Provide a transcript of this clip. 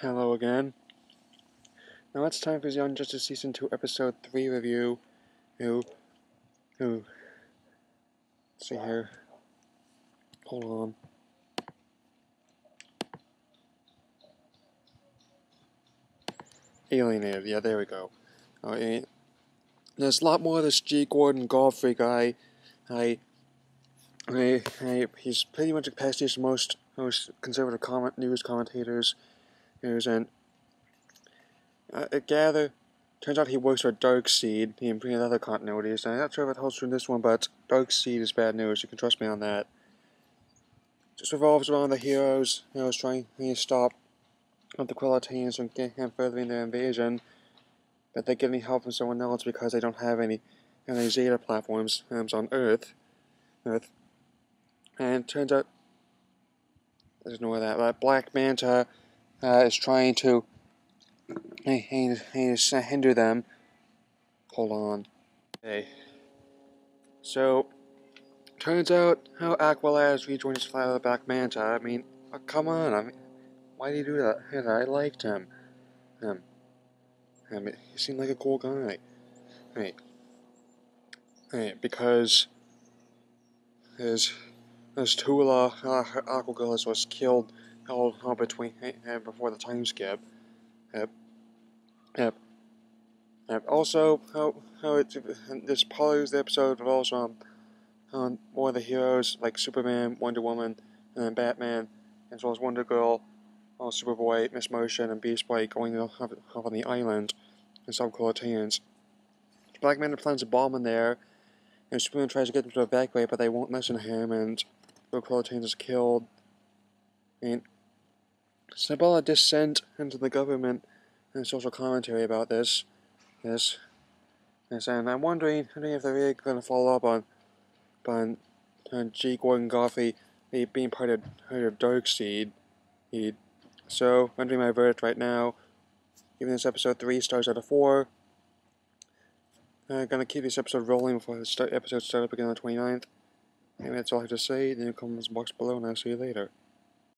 Hello again. Now it's time for Young Justice Season 2 Episode 3 review. Who, who, let's see here. Hold on. Alienated, yeah, there we go. Uh, there's a lot more of this G. Gordon Godfrey guy. I, I, I, he's pretty much a pastiche most most conservative comment news commentators. News and uh, I gather, turns out he works for Dark Seed. Darkseid in other continuities. I'm not sure if it holds true in this one, but Darkseid is bad news. You can trust me on that. Just revolves around the heroes, know, trying to stop the Quillateans from getting him furthering their invasion, but they're getting help from someone else because they don't have any any Zeta platforms um, on Earth. Earth. And turns out there's ignore that. But Black Manta uh, is trying to hinder them. Hold on. Okay. So, turns out how Aqualad has rejoined his Black Manta. I mean, oh, come on. I mean, why did he do that? I liked him. I mean, he seemed like a cool guy. Hey. Hey, because his as Tula uh, Aquagillis was killed all uh, between uh, before the time skip. Also, how how it this follows the episode revolves on on more of the heroes like Superman, Wonder Woman, and then Batman, as well as Wonder Girl, all Superboy, Miss Martian, and Beast Boy going off, off on the island and stop Quillateans. Black Manta plants a bomb in there, and Superman tries to get them to evacuate, but they won't listen to him, and Quillateans is killed. I mean, Sabella dissent into the government and social commentary about this. Yes, and I'm wondering, wondering if they're really going to follow up on, on, on G. Gordon Godfrey being part of, part of Darkseid. He, so, rendering my verdict right now, giving this episode 3 stars out of 4. I'm gonna keep this episode rolling before the start, episode start up again on the 29th. And that's all I have to say. In the comments box below, and I'll see you later.